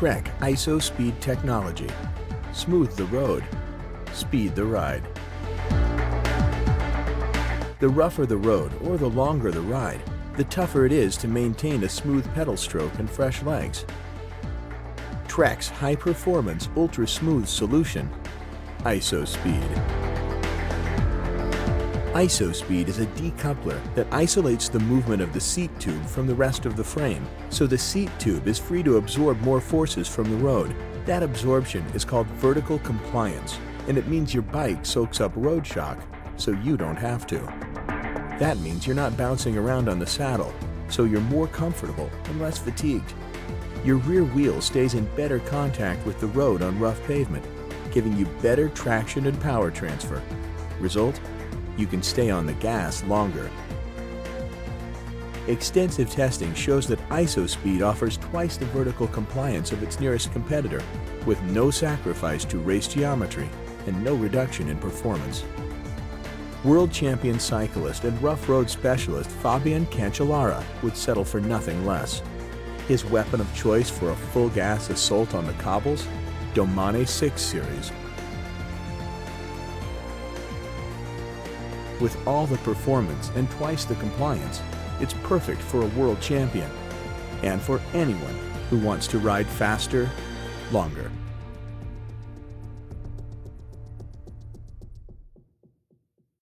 Trek IsoSpeed technology. Smooth the road, speed the ride. The rougher the road or the longer the ride, the tougher it is to maintain a smooth pedal stroke and fresh legs. Trek's high-performance, ultra-smooth solution, IsoSpeed. IsoSpeed is a decoupler that isolates the movement of the seat tube from the rest of the frame, so the seat tube is free to absorb more forces from the road. That absorption is called vertical compliance, and it means your bike soaks up road shock, so you don't have to. That means you're not bouncing around on the saddle, so you're more comfortable and less fatigued. Your rear wheel stays in better contact with the road on rough pavement, giving you better traction and power transfer. Result? You can stay on the gas longer. Extensive testing shows that IsoSpeed offers twice the vertical compliance of its nearest competitor, with no sacrifice to race geometry and no reduction in performance. World champion cyclist and rough road specialist Fabian Cancellara would settle for nothing less. His weapon of choice for a full gas assault on the cobbles? Domane 6 Series With all the performance and twice the compliance, it's perfect for a world champion and for anyone who wants to ride faster, longer.